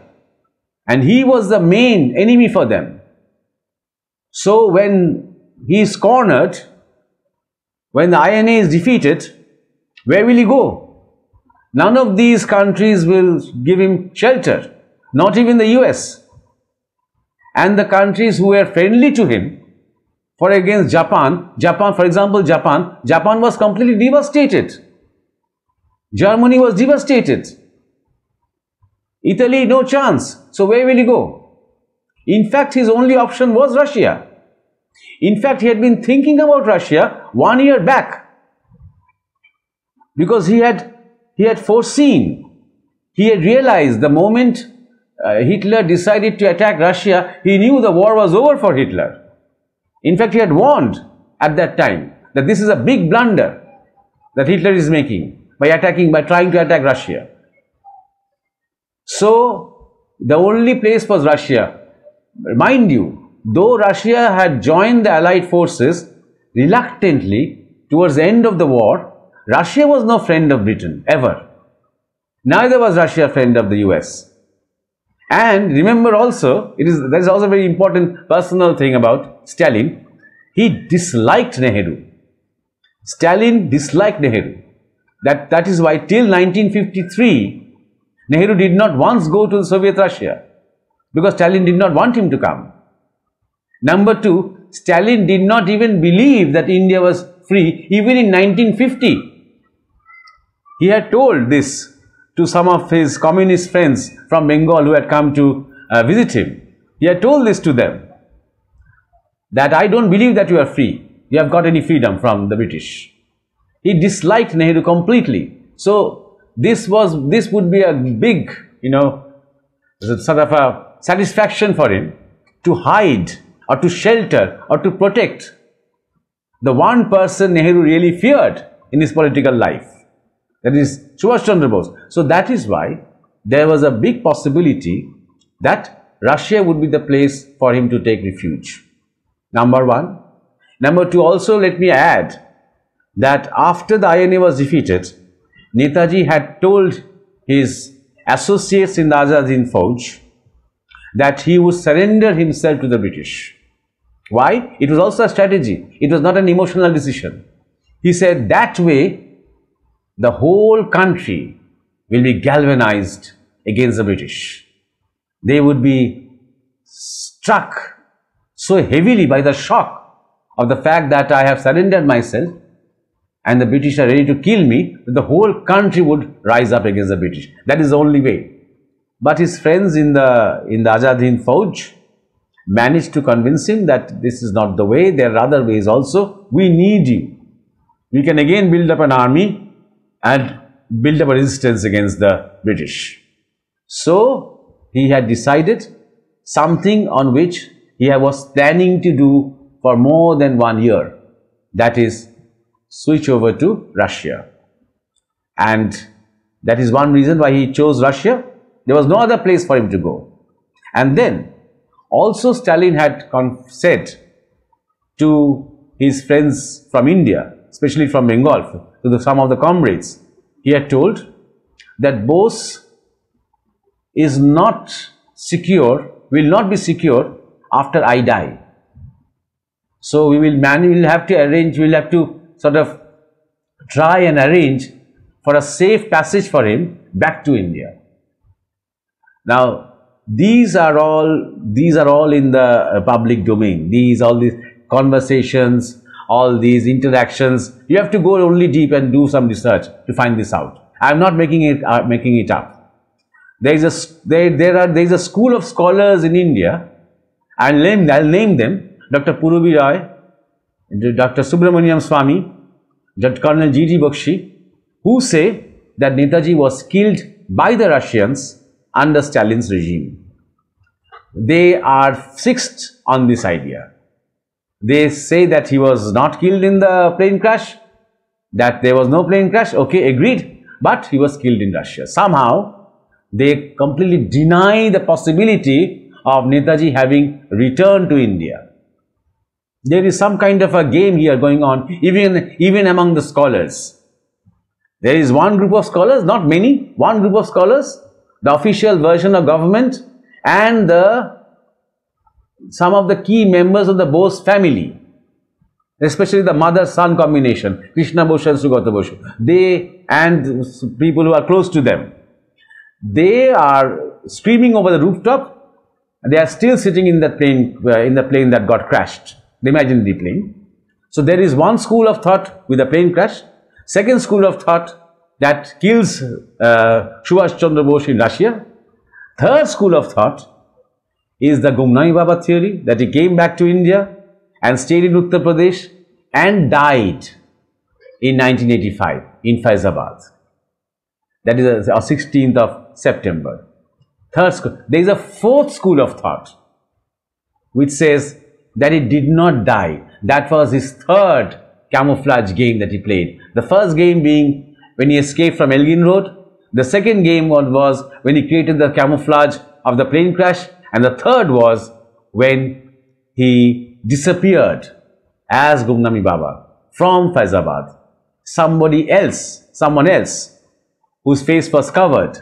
And he was the main enemy for them. So when he is cornered, when the INA is defeated, where will he go? None of these countries will give him shelter, not even the US. And the countries who were friendly to him, for against Japan, Japan, for example, Japan, Japan was completely devastated. Germany was devastated. Italy, no chance. So where will he go? In fact, his only option was Russia. In fact, he had been thinking about Russia one year back because he had, he had foreseen, he had realized the moment uh, Hitler decided to attack Russia, he knew the war was over for Hitler. In fact, he had warned at that time that this is a big blunder that Hitler is making by attacking, by trying to attack Russia. So, the only place was Russia. Mind you, though Russia had joined the Allied forces reluctantly towards the end of the war, Russia was no friend of Britain, ever. Neither was Russia a friend of the US. And remember also, it is there is also a very important personal thing about Stalin. He disliked Nehru. Stalin disliked Nehru. That, that is why till 1953, Nehru did not once go to the Soviet Russia because Stalin did not want him to come. Number two, Stalin did not even believe that India was free even in 1950. He had told this to some of his communist friends from Bengal who had come to uh, visit him. He had told this to them that I don't believe that you are free. You have got any freedom from the British. He disliked Nehru completely. So this was this would be a big, you know, sort of a satisfaction for him to hide or to shelter or to protect the one person Nehru really feared in his political life. That is Subhash Chandra Bose. So that is why there was a big possibility that Russia would be the place for him to take refuge. Number one. Number two, also let me add that after the INA was defeated, Netaji had told his associates in the Azad Hind Fauj that he would surrender himself to the British. Why? It was also a strategy. It was not an emotional decision. He said that way the whole country will be galvanized against the British. They would be struck so heavily by the shock of the fact that I have surrendered myself and the British are ready to kill me, the whole country would rise up against the British. That is the only way. But his friends in the in the Azad Hind Fauj, managed to convince him that this is not the way, there are other ways also. We need you. We can again build up an army and build up a resistance against the British. So, he had decided something on which he was planning to do for more than one year. That is, switch over to Russia. And that is one reason why he chose Russia. There was no other place for him to go. And then Also, Stalin had said to his friends from India, especially from Bengal, to the, some of the comrades, he had told that Bose is not secure, will not be secure after I die. So we will manually have to arrange, we will have to sort of try and arrange for a safe passage for him back to India. Now, these are all these are all in the uh, public domain. These all these conversations, all these interactions. You have to go only deep and do some research to find this out. I am not making it uh, making it up. There is a there there are there is a school of scholars in India. I'll name I'll name them. Dr. Purabi Roy, Dr. Subramanian Swamy, Dr. Colonel G.D. Bakshi, who say that Netaji was killed by the Russians under Stalin's regime. They are fixed on this idea. They say that he was not killed in the plane crash, that there was no plane crash, okay, agreed, but he was killed in Russia. Somehow, they completely deny the possibility of Netaji having returned to India. There is some kind of a game here going on, even, even among the scholars. There is one group of scholars, not many, one group of scholars, the official version of government and the some of the key members of the Bose family, especially the mother-son combination, Krishna Bose and Sugata Bose, they and people who are close to them, they are screaming over the rooftop. They are still sitting in that plane, uh, in the plane that got crashed the imaginary plane. So there is one school of thought with a plane crash, second school of thought that kills uh, Subhash Chandra Bose in Russia. Third school of thought is the Gumnami Baba theory that he came back to India and stayed in Uttar Pradesh and died in 1985 in Faizabad. That is the 16th of September. Third school. There is a fourth school of thought which says that he did not die. That was his third camouflage game that he played. The first game being when he escaped from Elgin Road. The second game was when he created the camouflage of the plane crash. And the third was when he disappeared as Gumnami Baba from Faizabad. Somebody else, someone else whose face was covered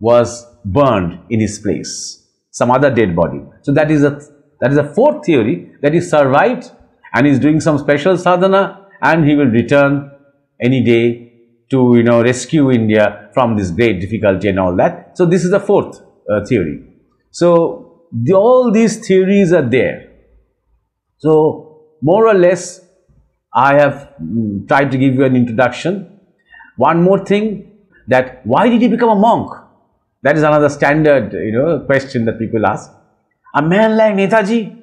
was burned in his place. Some other dead body. So that is a that is a fourth theory that he survived and is doing some special sadhana and he will return any day to you know rescue India from this great difficulty and all that. So this is the fourth uh, theory. So the, all these theories are there. So more or less I have mm, tried to give you an introduction. One more thing that why did he become a monk? That is another standard you know question that people ask. A man like Netaji,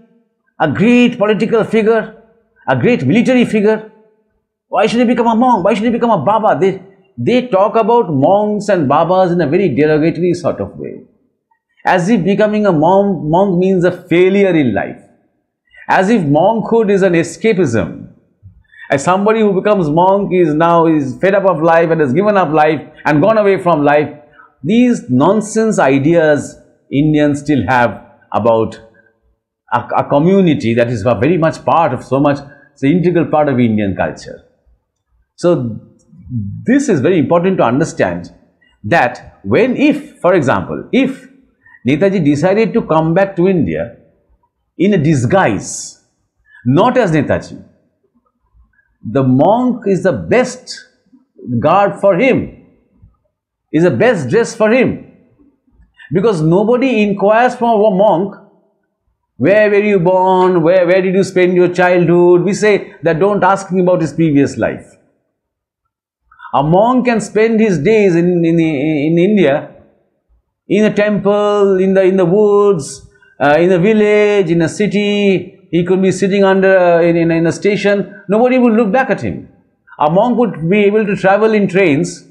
a great political figure, a great military figure, why should he become a monk? Why should he become a Baba? They, they talk about monks and Babas in a very derogatory sort of way. As if becoming a monk, monk means a failure in life. As if monkhood is an escapism. As somebody who becomes monk is now is fed up of life and has given up life and gone away from life. These nonsense ideas Indians still have about a, a community that is very much part of so much, it's an integral part of Indian culture. So this is very important to understand that when if, for example, if Netaji decided to come back to India in a disguise, not as Netaji, the monk is the best guard for him, is the best dress for him. Because nobody inquires from a monk, where were you born, where, where did you spend your childhood? We say that don't ask him about his previous life. A monk can spend his days in, in, in India in a temple, in the, in the woods, uh, in a village, in a city. He could be sitting under uh, in, in, in a station. Nobody would look back at him. A monk would be able to travel in trains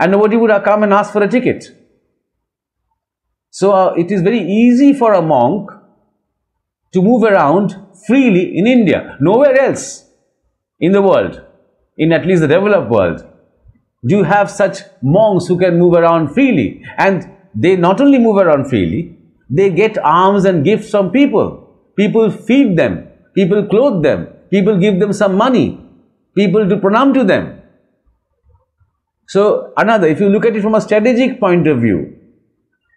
and nobody would come and ask for a ticket. So uh, it is very easy for a monk to move around freely in India. Nowhere else in the world, in at least the developed world, do you have such monks who can move around freely. And they not only move around freely, they get alms and gifts from people. People feed them, people clothe them, people give them some money, people do pranam to them. So, another, if you look at it from a strategic point of view,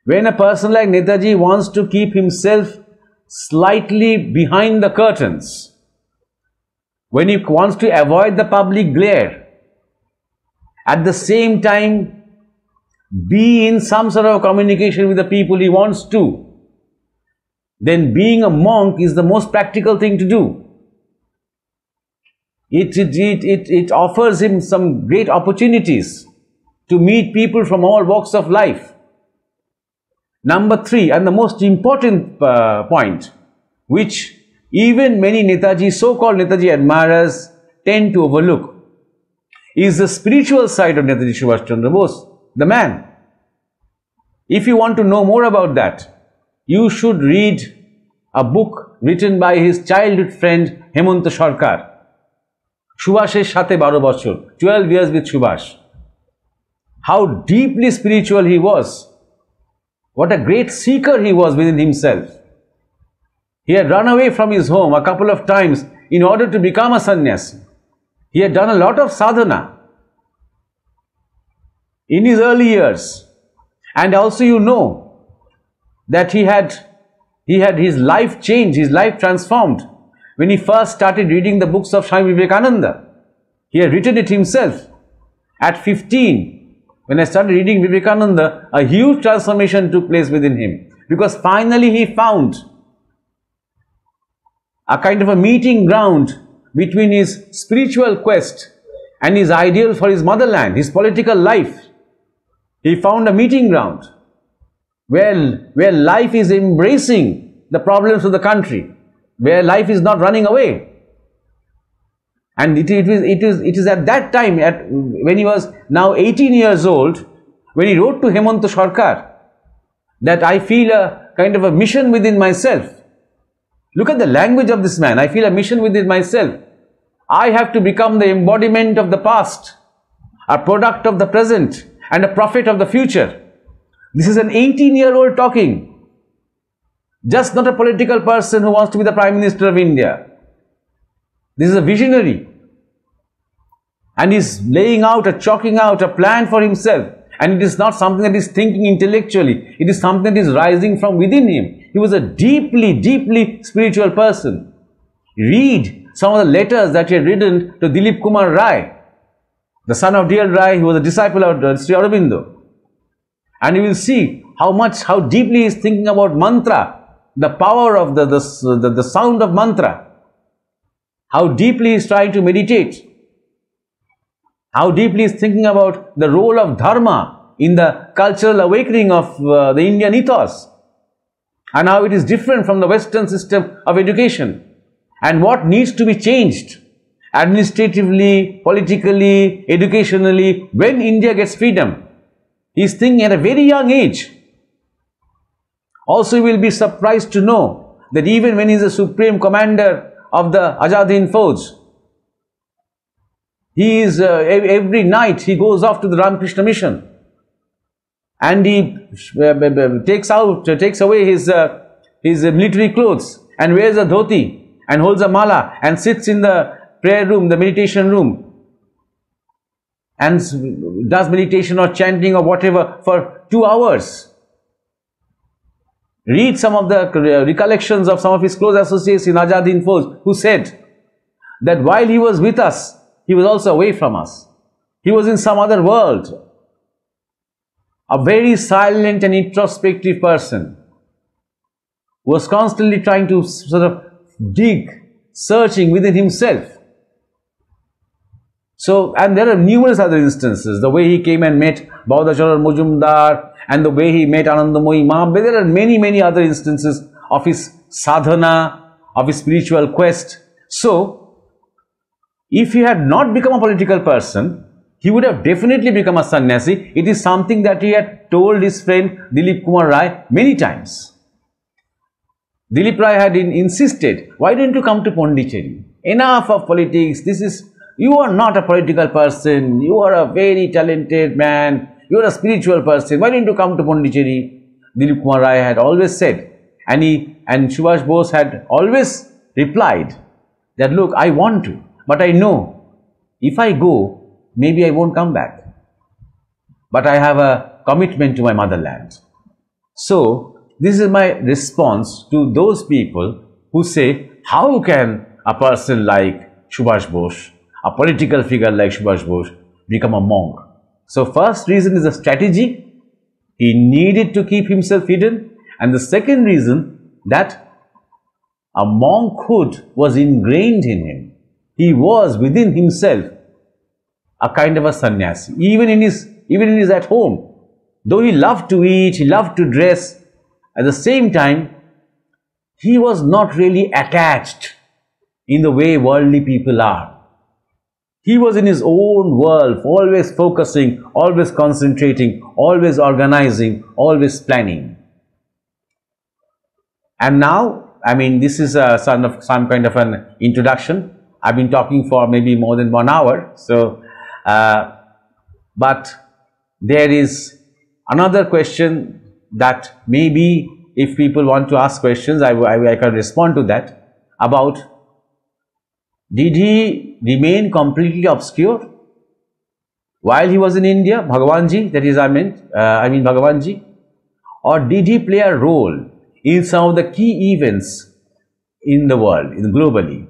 when a person like Netaji wants to keep himself slightly behind the curtains, when he wants to avoid the public glare, at the same time be in some sort of communication with the people he wants to, then being a monk is the most practical thing to do. It, it, it, it, offers him some great opportunities to meet people from all walks of life. Number three, and the most important uh, point, which even many Netaji, so-called Netaji admirers tend to overlook, is the spiritual side of Netaji Subhash Chandra Bose, the man. If you want to know more about that, you should read a book written by his childhood friend Hemanta Sarkar. সুভাষের সাথে বারো বছর twelve years with Subhash how deeply spiritual he was. What a great seeker he was within himself. He had run away from his home a couple of times in order to become a sannyasi. He had done a lot of sadhana in his early years. And also you know that he had, he had his life changed, his life transformed when he first started reading the books of Swami Vivekananda. He had written it himself. At 15, when I started reading Vivekananda, a huge transformation took place within him because finally he found a kind of a meeting ground between his spiritual quest and his ideal for his motherland, his political life. He found a meeting ground where, where life is embracing the problems of the country where life is not running away. And it, it, is, it, is, it is at that time, at, when he was now 18 years old, when he wrote to Hemanta Sarkar, that I feel a kind of a mission within myself. Look at the language of this man. I feel a mission within myself. I have to become the embodiment of the past, a product of the present, and a prophet of the future. This is an 18 year old talking. Just not a political person who wants to be the Prime Minister of India. This is a visionary. And he's laying out, a chalking out a plan for himself. And it is not something that is thinking intellectually. It is something that is rising from within him. He was a deeply, deeply spiritual person. Read some of the letters that he had written to Dilip Kumar Roy, the son of D.L. Roy, who was a disciple of Sri Aurobindo. And you will see how much, how deeply he is thinking about mantra the power of the, the, the, the sound of mantra, how deeply he is trying to meditate, how deeply he is thinking about the role of dharma in the cultural awakening of uh, the Indian ethos, and how it is different from the Western system of education, and what needs to be changed administratively, politically, educationally, when India gets freedom. He is thinking at a very young age. Also, you will be surprised to know that even when he is the supreme commander of the Hind Fauj, he is uh, every night he goes off to the Ramakrishna mission and he uh, takes out, uh, takes away his uh, his military clothes and wears a dhoti and holds a mala and sits in the prayer room, the meditation room and does meditation or chanting or whatever for two hours. Read some of the recollections of some of his close associates in Hind Fauj who said that while he was with us, he was also away from us. He was in some other world. A very silent and introspective person was constantly trying to sort of dig, searching within himself. So, and there are numerous other instances. The way he came and met Baudachar Mujumdar, and the way he met Anandamayi Ma. There are many, many other instances of his sadhana, of his spiritual quest. So, if he had not become a political person, he would have definitely become a sannyasi. It is something that he had told his friend Dilip Kumar Roy many times. Dilip Roy had in, insisted, why don't you come to Pondicherry? Enough of politics. This is, you are not a political person. You are a very talented man. You are a spiritual person. Why didn't you come to Pondicherry? Dilip Kumar Roy had always said, and, he, and Subhash Bose had always replied that, look, I want to, but I know if I go, maybe I won't come back. But I have a commitment to my motherland. So, this is my response to those people who say, how can a person like Subhash Bose, a political figure like Subhash Bose, become a monk? So, first reason is a strategy. He needed to keep himself hidden. And the second reason that a monkhood was ingrained in him. He was within himself a kind of a sannyasi, even in his even in his at home. Though he loved to eat, he loved to dress, at the same time, he was not really attached in the way worldly people are. He was in his own world, always focusing, always concentrating, always organizing, always planning. And now, I mean, this is a some, of, some kind of an introduction. I've been talking for maybe more than one hour. So, uh, but there is another question that maybe if people want to ask questions, I, I, I can respond to that about did he remain completely obscure. While he was in India, Bhagavanji, that is I meant, uh, I mean Bhagavanji, or did he play a role in some of the key events in the world, in globally?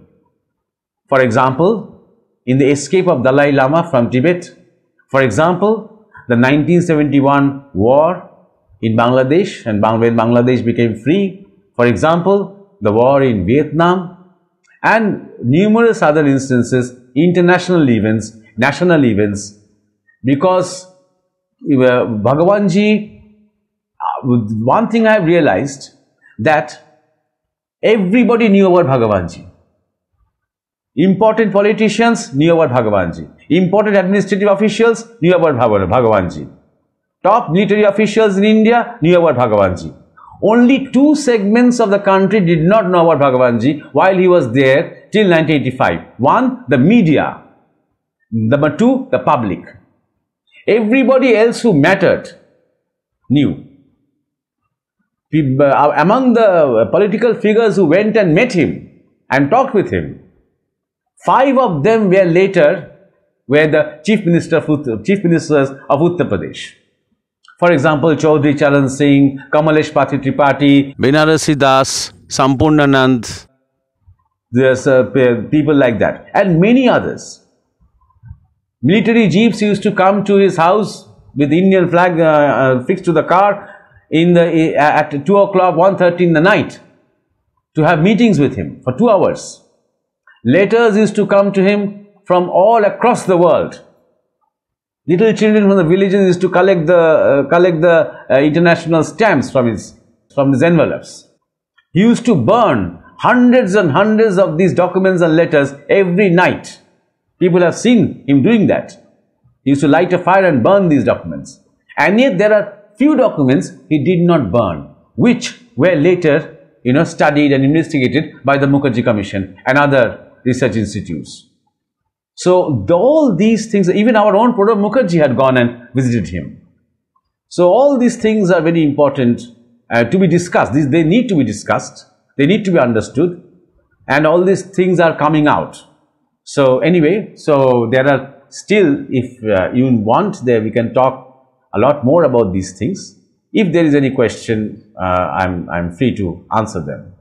For example, in the escape of Dalai Lama from Tibet, for example, the 1971 war in Bangladesh and when Bangladesh became free, for example, the war in Vietnam, and numerous other instances, international events, national events, because uh, Bhagavanji, uh, one thing I have realized that everybody knew about Bhagavanji. Important politicians knew about Bhagavanji. Important administrative officials knew about Bhagavanji. Top military officials in India knew about Bhagavanji. Only two segments of the country did not know about Bhagavanji while he was there till 1985. One, the media. Number two, the public. Everybody else who mattered knew. Uh, among the political figures who went and met him and talked with him, five of them were later were the chief minister chief ministers of Uttar Pradesh. For example, Chaudhry Charan Singh, Kamalapati Tripathi, Banarasi Das, Sampurnanand, there's uh, people like that and many others. Military jeeps used to come to his house with Indian flag uh, uh, fixed to the car in the at 2 o'clock, 1.30 in the night to have meetings with him for two hours. Letters used to come to him from all across the world Little children from the villages used to collect the uh, collect the uh, international stamps from his from his envelopes. He used to burn hundreds and hundreds of these documents and letters every night. People have seen him doing that. He used to light a fire and burn these documents. And yet there are few documents he did not burn, which were later, you know, studied and investigated by the Mukherjee Commission and other research institutes. So all these things, even our own Pranab Mukherjee had gone and visited him. So all these things are very important uh, to be discussed. These, they need to be discussed. They need to be understood. And all these things are coming out. So anyway, so there are still, if uh, you want, there we can talk a lot more about these things. If there is any question, uh, I'm, I'm free to answer them.